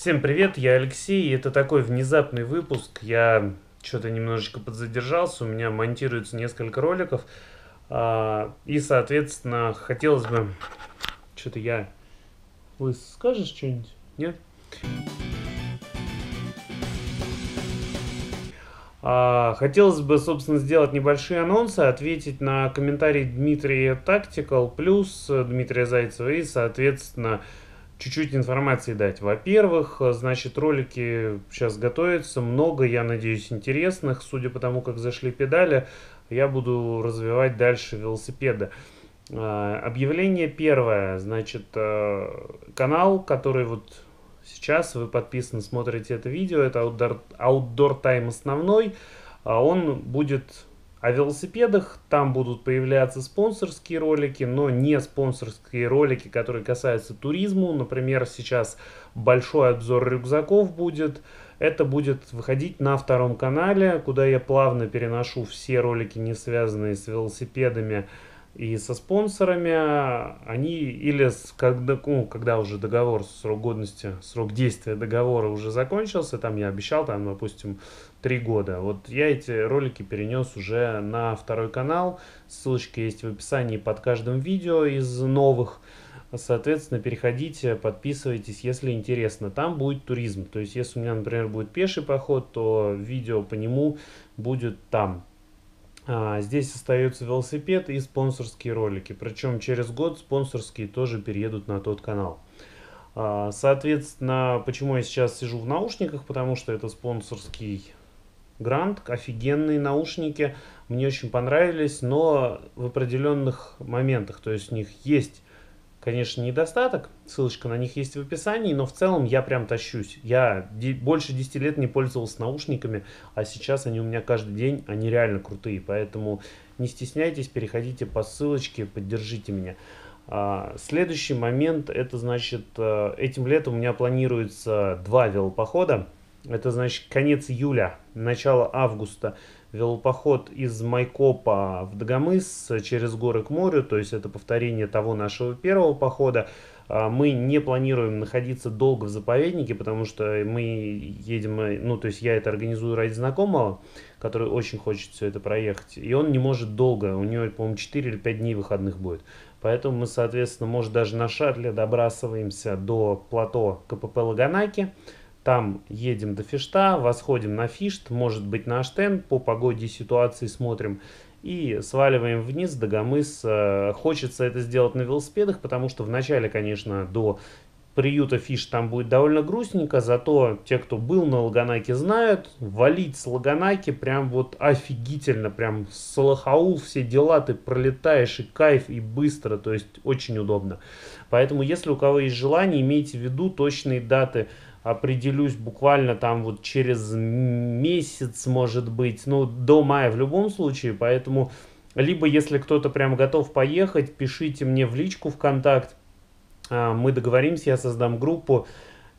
Всем привет, я Алексей, и это такой внезапный выпуск. Я что-то немножечко подзадержался, у меня монтируется несколько роликов, а, и, соответственно, хотелось бы... Что-то я... Вы скажешь что-нибудь? Нет? А, хотелось бы, собственно, сделать небольшие анонсы, ответить на комментарий Дмитрия Тактикал плюс Дмитрия Зайцева и, соответственно, чуть-чуть информации дать. Во-первых, значит, ролики сейчас готовятся, много, я надеюсь, интересных. Судя по тому, как зашли педали, я буду развивать дальше велосипеды. А, объявление первое, значит, э, канал, который вот сейчас вы подписаны, смотрите это видео, это Outdoor, Outdoor Time основной, а он будет о велосипедах. Там будут появляться спонсорские ролики, но не спонсорские ролики, которые касаются туризму. Например, сейчас большой обзор рюкзаков будет. Это будет выходить на втором канале, куда я плавно переношу все ролики, не связанные с велосипедами и со спонсорами. Они или с, когда, ну, когда уже договор, срок годности, срок действия договора уже закончился, там я обещал, там, допустим, три года. Вот я эти ролики перенес уже на второй канал. Ссылочка есть в описании под каждым видео из новых. Соответственно, переходите, подписывайтесь, если интересно. Там будет туризм. То есть, если у меня, например, будет пеший поход, то видео по нему будет там. А, здесь остается велосипед и спонсорские ролики. Причем через год спонсорские тоже переедут на тот канал. А, соответственно, почему я сейчас сижу в наушниках? Потому что это спонсорский Грант, офигенные наушники, мне очень понравились, но в определенных моментах, то есть у них есть, конечно, недостаток, ссылочка на них есть в описании, но в целом я прям тащусь. Я больше 10 лет не пользовался наушниками, а сейчас они у меня каждый день, они реально крутые, поэтому не стесняйтесь, переходите по ссылочке, поддержите меня. А, следующий момент, это значит, э, этим летом у меня планируется два велопохода. Это значит конец июля, начало августа. Велопоход из Майкопа в Дагомыс через горы к морю, то есть это повторение того нашего первого похода. А, мы не планируем находиться долго в заповеднике, потому что мы едем, ну то есть я это организую ради знакомого, который очень хочет все это проехать. И он не может долго, у него, по-моему, 4 или 5 дней выходных будет. Поэтому мы, соответственно, может даже на шаттле добрасываемся до плато КПП Лаганаки. Там едем до Фишта, восходим на Фишт, может быть на Аштен, по погоде и ситуации смотрим. И сваливаем вниз до Гамыс. Э, хочется это сделать на велосипедах, потому что вначале, конечно, до приюта Фиш там будет довольно грустненько, зато те, кто был на Лаганаке, знают, валить с Лаганаки прям вот офигительно, прям с Салахаул все дела ты пролетаешь и кайф, и быстро, то есть очень удобно. Поэтому, если у кого есть желание, имейте в виду точные даты определюсь буквально там вот через месяц, может быть, ну, до мая в любом случае, поэтому либо если кто-то прям готов поехать, пишите мне в личку ВКонтакт, а, мы договоримся, я создам группу,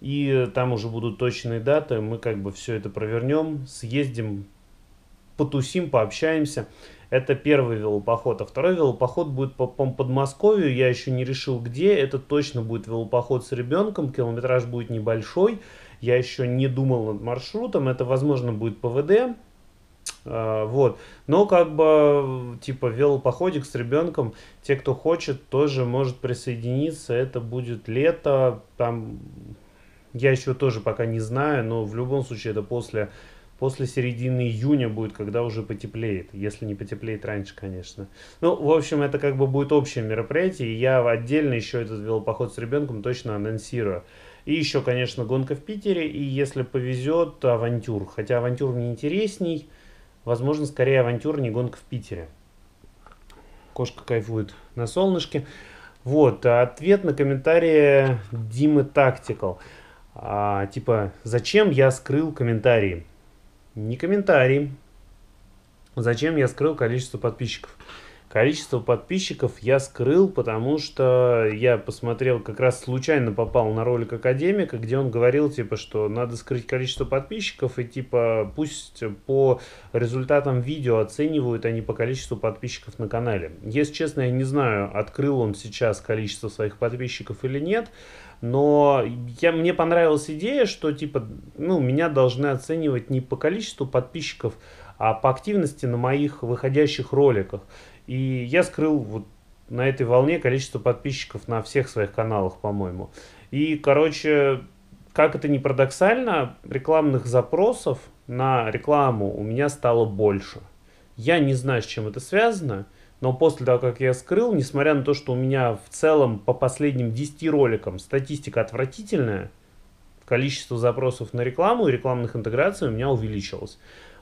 и там уже будут точные даты, мы как бы все это провернем, съездим, потусим, пообщаемся. Это первый велопоход. А второй велопоход будет по, по Подмосковью. Я еще не решил где. Это точно будет велопоход с ребенком. Километраж будет небольшой. Я еще не думал над маршрутом. Это, возможно, будет ПВД. А, вот. Но как бы типа велопоходик с ребенком, те, кто хочет, тоже может присоединиться. Это будет лето. Там я еще тоже пока не знаю, но в любом случае это после после середины июня будет, когда уже потеплеет. Если не потеплеет раньше, конечно. Ну, в общем, это как бы будет общее мероприятие. И я отдельно еще этот велопоход с ребенком точно анонсирую. И еще, конечно, гонка в Питере. И если повезет, авантюр. Хотя авантюр мне интересней. Возможно, скорее авантюр, не гонка в Питере. Кошка кайфует на солнышке. Вот, ответ на комментарии Димы Тактикал. А, типа, зачем я скрыл комментарии? Не комментарий. Зачем я скрыл количество подписчиков? Количество подписчиков я скрыл, потому что я посмотрел, как раз случайно попал на ролик Академика, где он говорил, типа, что надо скрыть количество подписчиков, и, типа, пусть по результатам видео оценивают, а не по количеству подписчиков на канале. Если честно, я не знаю, открыл он сейчас количество своих подписчиков или нет, Но я, мне понравилась идея, что типа, ну, меня должны оценивать не по количеству подписчиков, а по активности на моих выходящих роликах. И я скрыл вот на этой волне количество подписчиков на всех своих каналах, по-моему. И, короче, как это ни парадоксально, рекламных запросов на рекламу у меня стало больше. Я не знаю, с чем это связано, но после того, как я скрыл, несмотря на то, что у меня в целом по последним 10 роликам статистика отвратительная, количество запросов на рекламу и рекламных интеграций у меня увеличилось.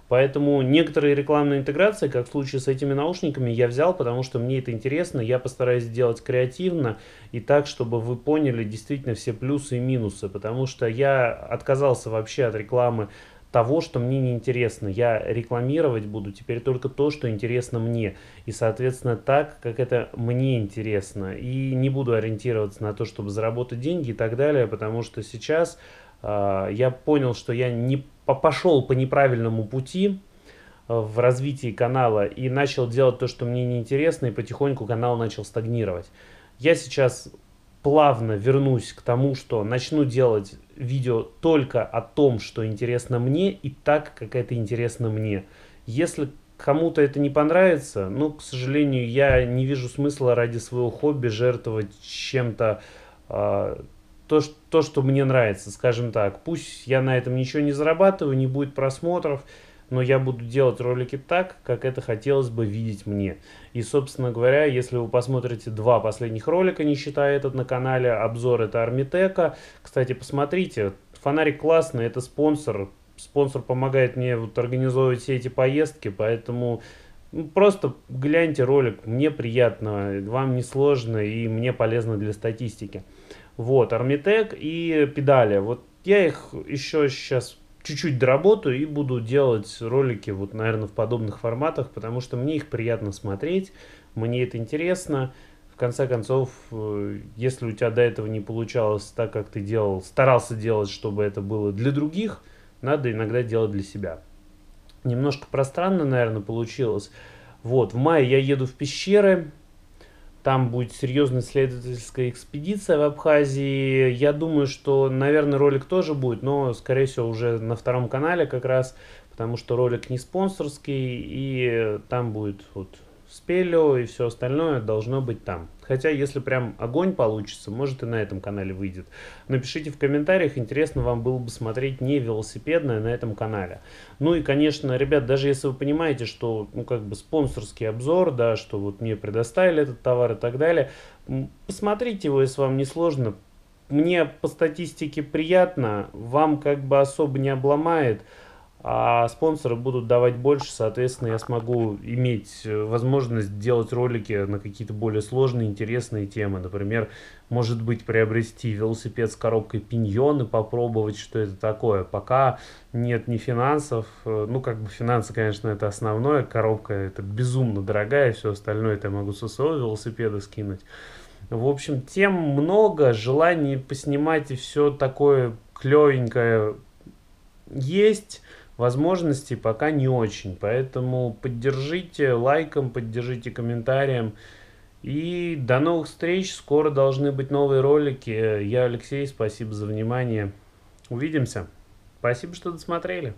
Поэтому некоторые рекламные интеграции, как в случае с этими наушниками, я взял, потому что мне это интересно. Я постараюсь сделать креативно и так, чтобы вы поняли действительно все плюсы и минусы. Потому что я отказался вообще от рекламы того, что мне не интересно. Я рекламировать буду теперь только то, что интересно мне. И, соответственно, так, как это мне интересно. И не буду ориентироваться на то, чтобы заработать деньги и так далее, потому что сейчас э, я понял, что я не пошел по неправильному пути э, в развитии канала и начал делать то, что мне неинтересно, и потихоньку канал начал стагнировать. Я сейчас плавно вернусь к тому, что начну делать видео только о том, что интересно мне, и так, как это интересно мне. Если кому-то это не понравится, ну, к сожалению, я не вижу смысла ради своего хобби жертвовать чем-то э, то, то, что мне нравится, скажем так. Пусть я на этом ничего не зарабатываю, не будет просмотров, но я буду делать ролики так, как это хотелось бы видеть мне. И, собственно говоря, если вы посмотрите два последних ролика, не считая этот на канале, обзор это Армитека. Кстати, посмотрите, фонарик классный, это спонсор. Спонсор помогает мне вот организовывать все эти поездки, поэтому ну, просто гляньте ролик, мне приятно, вам не сложно и мне полезно для статистики. Вот, Армитек и педали. Вот я их еще сейчас чуть-чуть доработаю и буду делать ролики вот, наверное, в подобных форматах, потому что мне их приятно смотреть, мне это интересно. В конце концов, э, если у тебя до этого не получалось так, как ты делал, старался делать, чтобы это было для других, надо иногда делать для себя. Немножко пространно, наверное, получилось. Вот, в мае я еду в пещеры, там будет серьезная исследовательская экспедиция в Абхазии. Я думаю, что, наверное, ролик тоже будет, но, скорее всего, уже на втором канале как раз, потому что ролик не спонсорский, и там будет вот спелю и все остальное должно быть там. Хотя, если прям огонь получится, может и на этом канале выйдет. Напишите в комментариях, интересно вам было бы смотреть не велосипедное на этом канале. Ну и, конечно, ребят, даже если вы понимаете, что, ну, как бы спонсорский обзор, да, что вот мне предоставили этот товар и так далее, посмотрите его, если вам не сложно. Мне по статистике приятно, вам как бы особо не обломает а спонсоры будут давать больше, соответственно, я смогу иметь э, возможность делать ролики на какие-то более сложные, интересные темы. Например, может быть, приобрести велосипед с коробкой пиньон и попробовать, что это такое. Пока нет ни финансов, э, ну, как бы финансы, конечно, это основное, коробка это безумно дорогая, все остальное это я могу со своего велосипеда скинуть. В общем, тем много, желаний поснимать и все такое клевенькое есть возможностей пока не очень. Поэтому поддержите лайком, поддержите комментарием. И до новых встреч. Скоро должны быть новые ролики. Я Алексей, спасибо за внимание. Увидимся. Спасибо, что досмотрели.